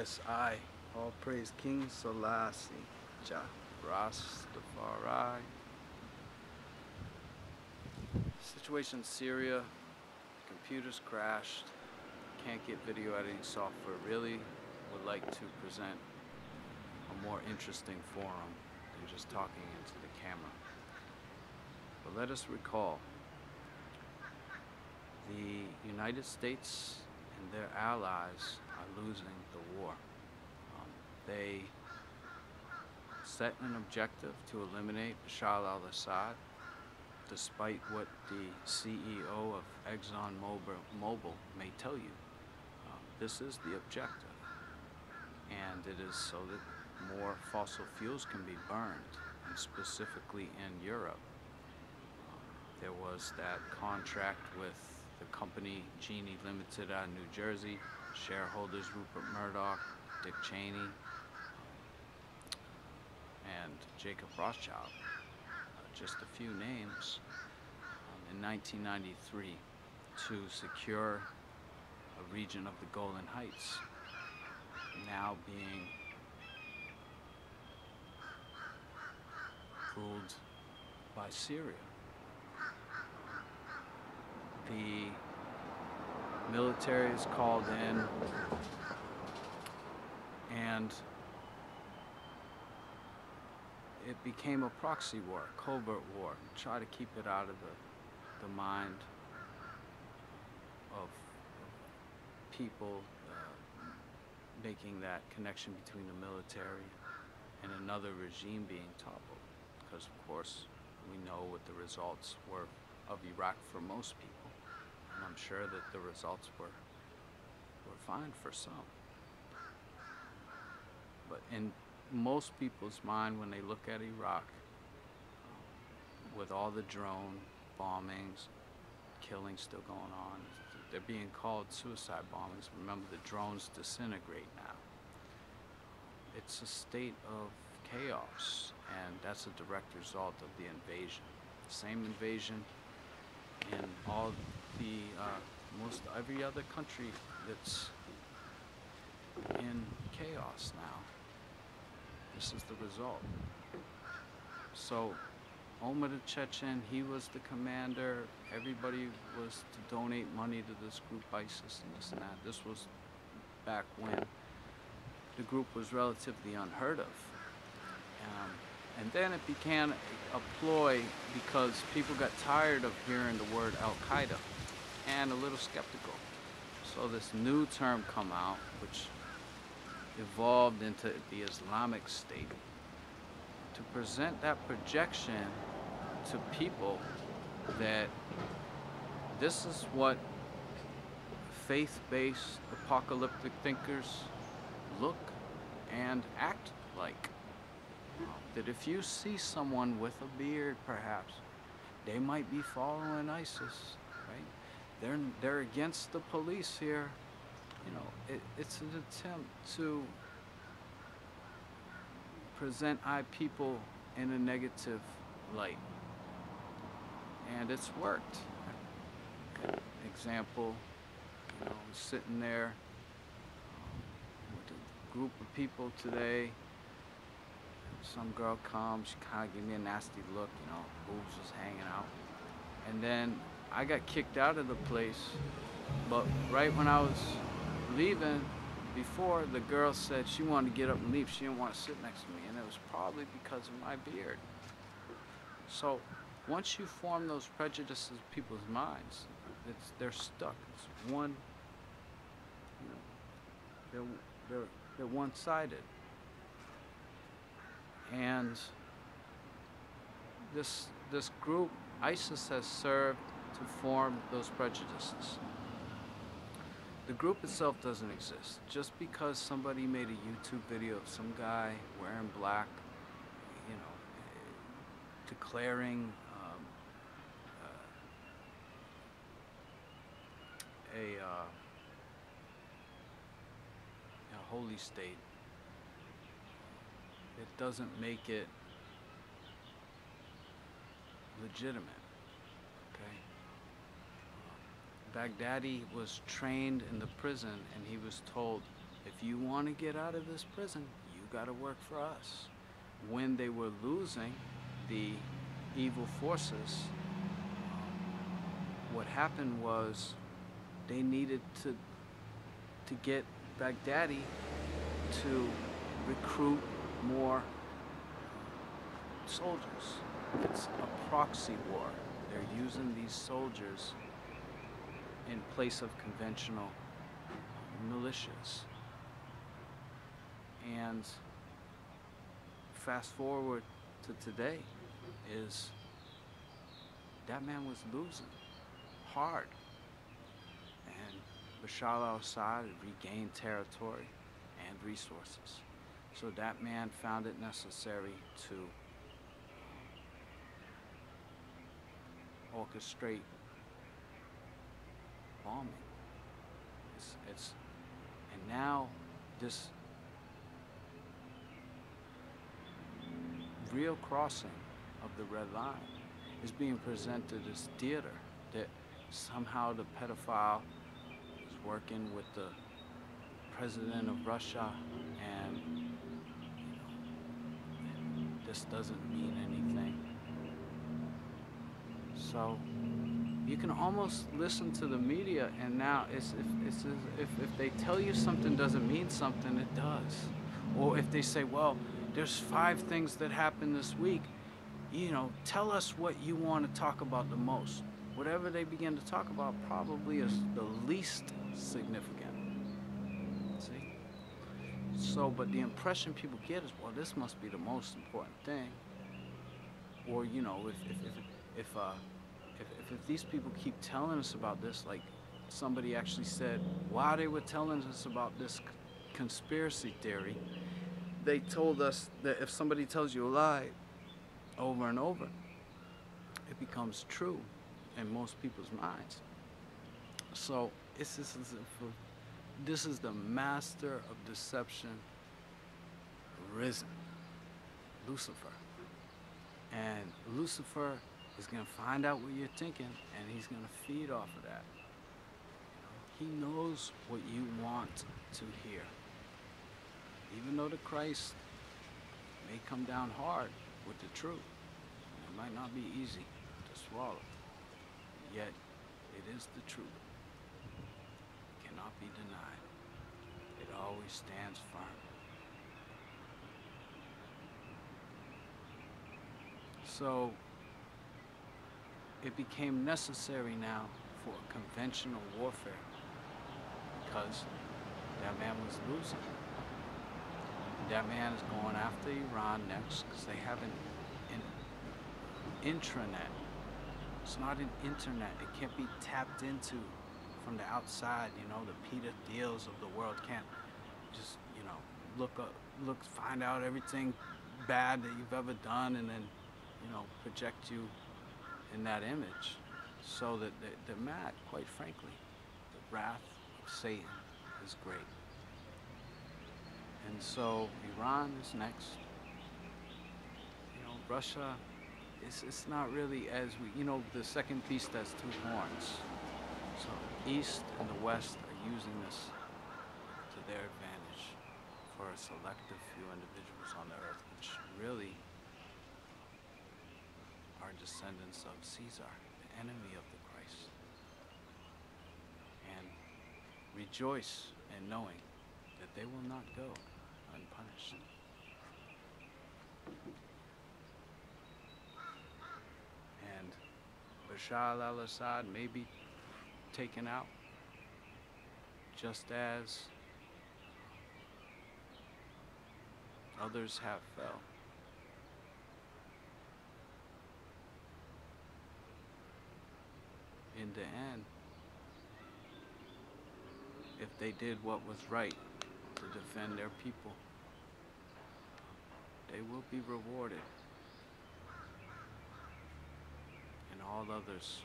Yes, I. All praise King Selassie. Jah. Rastafari. Situation in Syria. Computers crashed. Can't get video editing software. Really would like to present a more interesting forum than just talking into the camera. But let us recall the United States and their allies losing the war. Um, they set an objective to eliminate Bashar al-Assad, despite what the CEO of ExxonMobil may tell you. Um, this is the objective, and it is so that more fossil fuels can be burned, and specifically in Europe. Um, there was that contract with the company Genie Limited out of New Jersey, shareholders Rupert Murdoch, Dick Cheney, and Jacob Rothschild, uh, just a few names, um, in 1993 to secure a region of the Golan Heights, now being ruled by Syria. The military is called in and it became a proxy war, a covert war. Try to keep it out of the, the mind of, people uh, making that connection between the military and another regime being toppled. Because, of course, we know what the results were of Iraq for most people. And I'm sure that the results were, were fine for some. But in most people's mind when they look at Iraq, um, with all the drone bombings, killing still going on, they're being called suicide bombings. Remember, the drones disintegrate now. It's a state of chaos, and that's a direct result of the invasion. Same invasion in all the uh, most every other country that's in chaos now. This is the result. So, Omar the Chechen, he was the commander. Everybody was to donate money to this group ISIS and this and that. This was back when the group was relatively unheard of. Um, and then it became a ploy because people got tired of hearing the word Al Qaeda and a little skeptical. So this new term come out, which evolved into the Islamic State to present that projection to people that this is what faith-based apocalyptic thinkers look and act like. That if you see someone with a beard, perhaps, they might be following ISIS, right? They're, they're against the police here you know, it, it's an attempt to present I people in a negative light. And it's worked. Example, you know, sitting there um, with a group of people today. Some girl comes, she kind of gave me a nasty look, you know, boobs just hanging out. And then I got kicked out of the place, but right when I was leaving before, the girl said she wanted to get up and leave. She didn't want to sit next to me, and it was probably because of my beard. So once you form those prejudices in people's minds, it's, they're stuck. It's one, you know, they're, they're, they're one-sided. And this, this group, ISIS has served to form those prejudices. The group itself doesn't exist. Just because somebody made a YouTube video of some guy wearing black, you know, declaring um, uh, a, uh, a holy state, it doesn't make it legitimate. Baghdadi was trained in the prison and he was told, if you want to get out of this prison, you got to work for us. When they were losing the evil forces, um, what happened was they needed to to get Baghdadi to recruit more um, soldiers. It's a proxy war. They're using these soldiers in place of conventional um, militias. And fast forward to today is that man was losing hard. And Bashar al-Assad regained territory and resources. So that man found it necessary to orchestrate bombing. It's, it's and now this real crossing of the red line is being presented as theater that somehow the pedophile is working with the president of Russia and this doesn't mean anything. So you can almost listen to the media and now it's if it's if, if they tell you something doesn't mean something, it does. Or if they say, well, there's five things that happened this week, you know, tell us what you want to talk about the most. Whatever they begin to talk about probably is the least significant. See? So, but the impression people get is, well, this must be the most important thing. Or, you know, if, if, if, if uh, if, these people keep telling us about this, like somebody actually said, while they were telling us about this conspiracy theory, they told us that if somebody tells you a lie over and over, it becomes true in most people's minds. So it's this is this is the master of deception risen, Lucifer, and Lucifer is going to find out what you're thinking and he's going to feed off of that. He knows what you want to hear. Even though the Christ may come down hard with the truth, it might not be easy to swallow, yet it is the truth. It cannot be denied. It always stands firm. So it became necessary now for conventional warfare because that man was losing. That man is going after Iran next because they have an, an intranet. It's not an internet. It can't be tapped into from the outside. You know, the Peter Thiels of the world can't just you know look up, look, find out everything bad that you've ever done, and then you know project you in that image so that the, they're mad, quite frankly. The wrath of Satan is great. And so Iran is next. You know, Russia, it's, it's not really as we, you know, the second beast has two horns. So East and the West are using this to their advantage for a selective few individuals on the earth, which really are descendants of Caesar, the enemy of the Christ. And rejoice in knowing that they will not go unpunished. And Bashar al Assad may be taken out just as others have fell. In the end, if they did what was right to defend their people, they will be rewarded. And all others